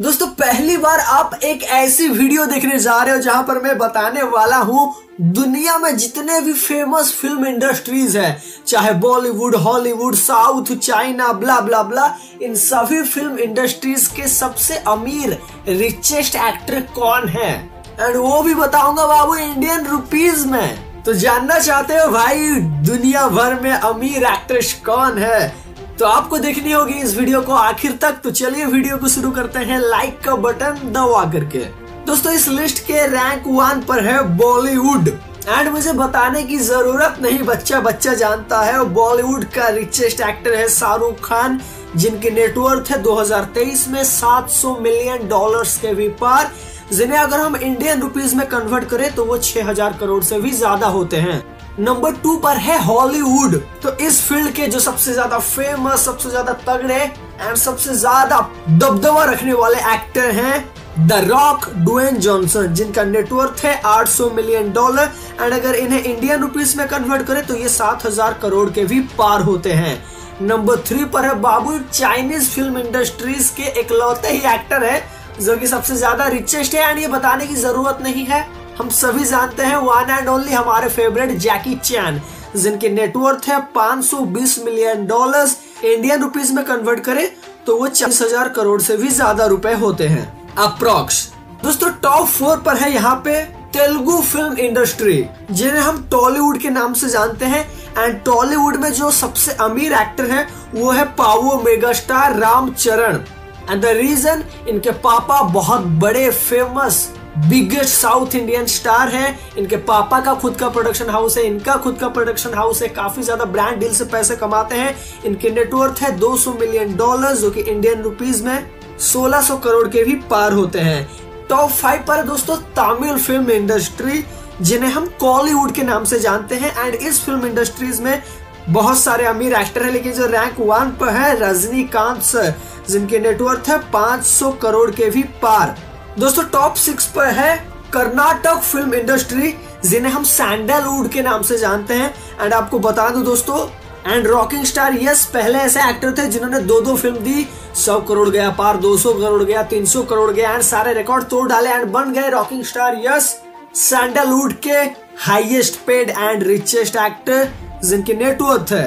दोस्तों, पहली बार आप एक ऐसी वीडियो देखने जा रहे हो जहाँ पर मैं बताने वाला हूँ, दुनिया में जितने भी फ़ेमस फ़िल्म इंडस्ट्रीज़ है, चाहे Bollywood Hollywood south China blah blah blah इन सभी फ़िल्म इंडस्ट्रीज़ के सबसे अमीर रिचेस्ट एक्टर कौन है? एंड वो भी बताऊँगा बाबू इंडियन रुपीज़ में। तो जानना चाहते हो भाई, दुनिया भर में अमीर एक्ट्रेस कौन है? तो आपको देखनी होगी इस वीडियो को आखिर तक। तो चलिए वीडियो को शुरू करते हैं। लाइक का बटन दबा करके। दोस्तों, इस लिस्ट के रैंक वन पर है बॉलीवुड एंड मुझे बताने की ज़रूरत नहीं, बच्चा बच्चा जानता है। बॉलीवुड का रिचेस्ट एक्टर है शाहरुख खान, जिनकी नेटवर्थ है 2023 में 700 मिलियन डॉलर्स के भी पार। जिन्हें अगर हम इंडियन रुपीज़ में कन्वर्ट करें तो वो 6000 करोड़ से भी ज़्यादा होते हैं। नंबर टू पर है हॉलीवुड। तो इस फ़ील्ड के जो सबसे ज़्यादा फ़ेमस सबसे ज़्यादा तगड़े एंड सबसे ज़्यादा दबदबा रखने वाले एक्टर हैं द रॉक डुएन जॉनसन जिनका नेटवर्थ है 800 मिलियन डॉलर एंड अगर इन्हें इंडियन रुपीस में कन्वर्ट करें तो ये 7000 करोड़ के भी पार होते हैं। नंबर थ्री पर है बाबू चाइनीज़ फ़िल्म इंडस्ट्रीज़ के इकलौते ही एक्टर है जो कि सबसे ज़्यादा रिचेस्ट है एंड ये बताने की ज़रूरत नहीं है। हम सभी जानते हैं वन एंड ओनली हमारे फेवरेट जैकी चैन जिनके नेटवर्थ है 520 मिलियन डॉलर्स इंडियन रुपीज़ में कन्वर्ट करें तो वो चालीस हज़ार करोड़ से भी ज़्यादा रुपए होते हैं। अप्रोक्स दोस्तों टॉप फोर पर है यहाँ पे तेलुगु फ़िल्म इंडस्ट्री जिन्हें हम टॉलीवुड के नाम से जानते हैं। एंड टॉलीवुड में जो सबसे अमीर एक्टर है, वो है power mega star Ram Charan and the reason इनके पापा बहुत बड़े famous biggest south Indian star है। इनके पापा का खुद का प्रोडक्शन हाउस है, इनका खुद का प्रोडक्शन हाउस है। काफ़ी ज़्यादा ब्रांड डील से पैसे कमाते हैं। इनके नेटवर्थ है 200 मिलियन डॉलर जो कि इंडियन रुपीज़ में 1600 करोड़ के भी पार होते हैं। टॉप फाइव पर दोस्तों तमिल फ़िल्म इंडस्ट्री जिन्हें हम कॉलीवुड के नाम से जानते हैं। एंड इस फ़िल्म इंडस्ट्रीज़ में बहुत सारे अमीर एक्टर हैं, लेकिन जो रैंक वन पर है, रजनीकांत सर जिनके नेटवर्थ है 500 करोड़ के भी पार। दोस्तों टॉप सिक्स पर है कर्नाटक फ़िल्म इंडस्ट्री जिन्हें हम सैंडलवुड के नाम से जानते हैं। एंड आपको बता दू दोस्तों एंड रॉकिंग स्टार यस पहले ऐसे एक्टर थे जिन्होंने दो दो फ़िल्म दी। सौ करोड़ गया, पार 200 करोड़ गया 300 करोड़ गया एंड सारे रिकॉर्ड तोड़ डाले एंड बन गए रॉकिंग स्टार यस सैंडलवुड के highest paid and richest actor जिनकी नेटवर्थ है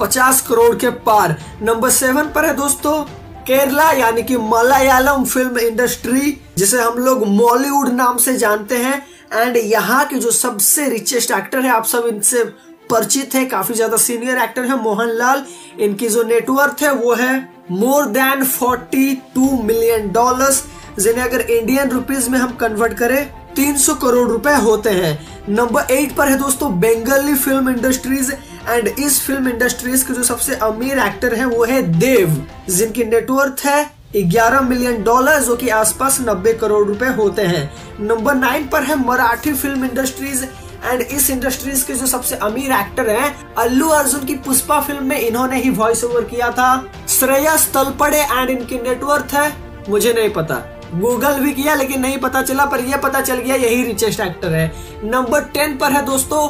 50 करोड़ के पार। नंबर सेवन पर है दोस्तों केरला, यानी कि मलयालम फ़िल्म इंडस्ट्री, जिसे हम लोग मॉलीवुड नाम से जानते हैं। एंड यहाँ के जो सबसे रिचेस्ट एक्टर है, आप सब इनसे परिचित है, काफ़ी ज़्यादा सीनियर एक्टर है, मोहनलाल। इनकी जो नेटवर्थ है, वो है मोर देन 42 मिलियन डॉलर्स जिन्हें अगर इंडियन रुपीज़ में हम कन्वर्ट करें 300 करोड़ रुपए होते हैं। नंबर एट पर है दोस्तों, बंगाली फ़िल्म इंडस्ट्रीज़ एंड इस फ़िल्म इंडस्ट्रीज़ के जो सबसे अमीर एक्टर है, वो है देव, जिनकी नेटवर्थ है 11 मिलियन डॉलर जो कि आसपास 90 करोड़ रुपए होते हैं। नंबर नाइन पर है मराठी फ़िल्म इंडस्ट्रीज़ एंड इस इंडस्ट्रीज़ के जो सबसे अमीर एक्टर हैं, अल्लू अर्जुन की पुष्पा फ़िल्म में इन्होंने ही वॉइस ओवर किया था। श्रेयस तलपड़े एंड इनकी नेटवर्थ है, मुझे नहीं पता। गूगल भी किया, लेकिन नहीं पता चला, पर यह पता चल गया यही रिचेस्ट एक्टर है। नंबर टेन पर है दोस्तों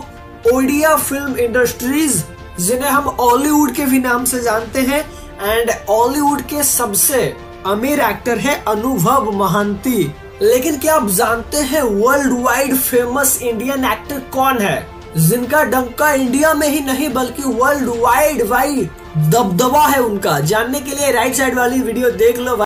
ओडिया फ़िल्म इंडस्ट्रीज़ जिन्हें हम हॉलीवुड के भी नाम से जानते हैं एंड हॉलीवुड के सबसे अमीर एक्टर है अनुभव महांती। लेकिन क्या आप जानते हैं world wide famous Indian actor कौन है? जिनका डंका इंडिया में ही नहीं, बल्कि वर्ल्ड वाइड वाइड दबदबा है उनका। जानने के लिए राइट साइड वाली वीडियो देख लो।